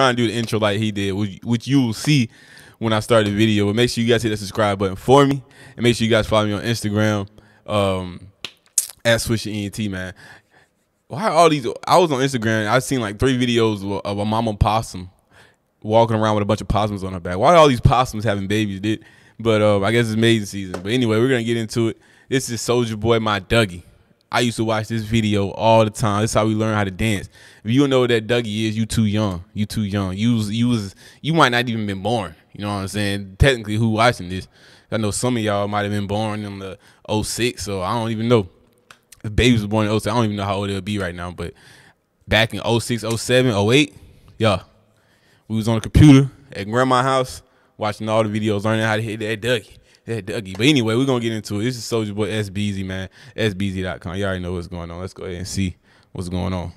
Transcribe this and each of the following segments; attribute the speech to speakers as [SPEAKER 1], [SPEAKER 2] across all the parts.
[SPEAKER 1] trying to do the intro like he did, which, you will see when I start the video. But make sure you guys hit that subscribe button for me, and make sure you guys follow me on Instagram um, at Swisher ENT, man. Why all these? I was on Instagram. I've seen like three videos of a mama possum walking around with a bunch of possums on her back. Why are all these possums having babies, dude? But uh, I guess it's mating season. But anyway, we're gonna get into it. This is Soulja Boy, my Dougie. I used to watch this video all the time. This is how we learn how to dance. If you don't know what that Dougie is, you too young. You too young. You was you was you might not even been born. You know what I'm saying? Technically, who watching this? I know some of y'all might have been born in the 06, so I don't even know. If babies was born in 06, I don't even know how old they'll be right now. But back in 06, 07, 08, yeah, we was on the computer at grandma's house watching all the videos, learning how to hit that Dougie. That Dougie. But anyway, we're gonna get into it. This is Soulja Boy SBeezy, man. SBeezy.com. You already know what's going on. Let's go ahead and see what's going on.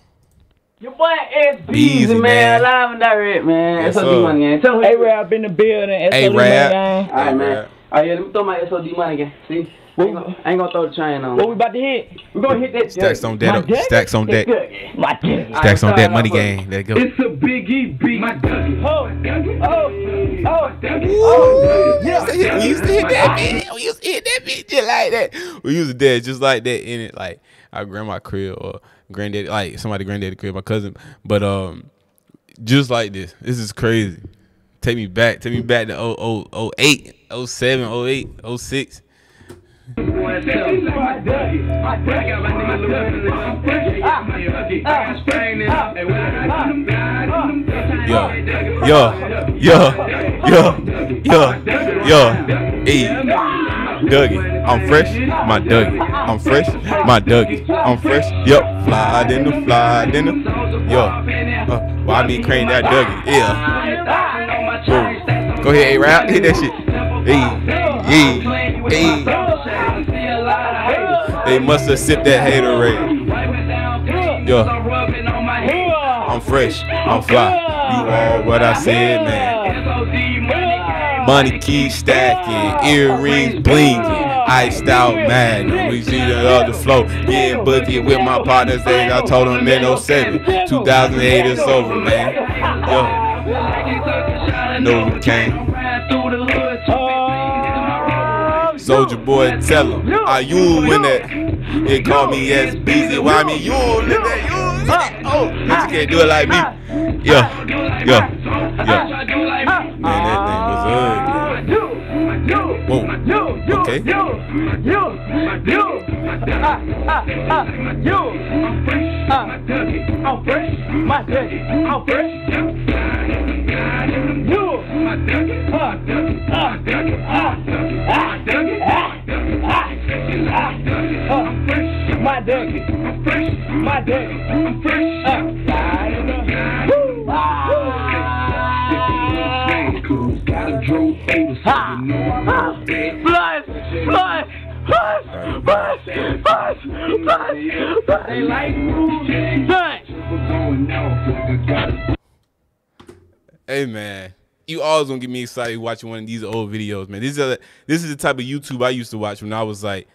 [SPEAKER 2] Your boy SBZ,
[SPEAKER 1] Beezy,
[SPEAKER 2] Beezy,
[SPEAKER 1] man.
[SPEAKER 2] man, live and direct, man.
[SPEAKER 1] Yes,
[SPEAKER 2] SOD
[SPEAKER 1] sir.
[SPEAKER 2] money gang. Tell me.
[SPEAKER 3] Hey, Rap in the building.
[SPEAKER 1] Hey,
[SPEAKER 3] SOD
[SPEAKER 1] Rap.
[SPEAKER 3] gang.
[SPEAKER 2] All right,
[SPEAKER 1] Hey,
[SPEAKER 2] man.
[SPEAKER 1] Rap.
[SPEAKER 2] All right, yeah, let me throw my SOD money gang. See? I ain't, gonna, I ain't gonna throw the chain on.
[SPEAKER 3] What we about to hit?
[SPEAKER 2] We're gonna hit that.
[SPEAKER 1] Stacks on
[SPEAKER 3] My
[SPEAKER 1] deck. Stacks on deck.
[SPEAKER 3] My dick.
[SPEAKER 1] Stacks on
[SPEAKER 2] Alright,
[SPEAKER 1] deck. Money
[SPEAKER 2] game. with-
[SPEAKER 1] There go.
[SPEAKER 4] It's a Biggie beat. My Dougie.
[SPEAKER 3] Oh, oh, oh,
[SPEAKER 1] Oh, we used to hit, we used to hit that bitch. We used to hit that bitch just like that. We used to dance just like that in it, like our grandma crib or granddaddy, like somebody granddaddy crib, my cousin. But um, just like this. This is crazy. Take me back. Take me back to 0, 0, 08, 07, 08, 06.
[SPEAKER 4] My Dougie. My Dougie. I got my nigga Lil Wayne in the I'm fresh. Yeah, my Dougie. I got Spain it. Hey, when I do uh, them, I.
[SPEAKER 1] Yo, yo, yo, yo, yo, yo. Hey, Dougie, I'm fresh, my Dougie. I'm fresh, my Dougie. I'm fresh, yup. Fly in the fly in the, yo. Uh, why me crank that Dougie? Yeah. Boom. Go ahead, hey, rap, hit that shit. Hey, hey, hey. They must have sipped that haterade. Yo, I'm fresh, I'm fly. You all what I said, man. Money keep stacking, earrings blinking, iced out mad. We see the other flow, getting bookie with my partners. They I told them in 07, 2008 is over, man. Yo, no we can't. Soulja Boy, tell him, are you in that? They call me SBeezy. Why me? You in that? You in that? Oh, but you can't do it like me. Yeah, yeah, yeah. Man, that thing was ugly. Whoa. Okay.
[SPEAKER 3] I'm fresh. My dick. I'm fresh. My dick. My dick. I'm fresh.
[SPEAKER 4] Gotta drove over, so you know I'm.
[SPEAKER 3] Flush. Flush. Flush. Flush. Flush. Flush. Flush.
[SPEAKER 4] They like.
[SPEAKER 3] Flush.
[SPEAKER 1] Hey man, you always gonna get me excited watching one of these old videos, man. This is a, this is the type of YouTube I used to watch when I was like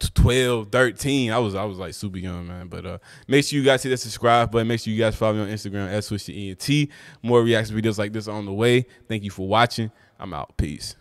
[SPEAKER 1] 12, 13. I was I was like super young, man. But uh make sure you guys hit that subscribe button. Make sure you guys follow me on Instagram at SwisherENT. More reaction videos like this on the way. Thank you for watching. I'm out. Peace.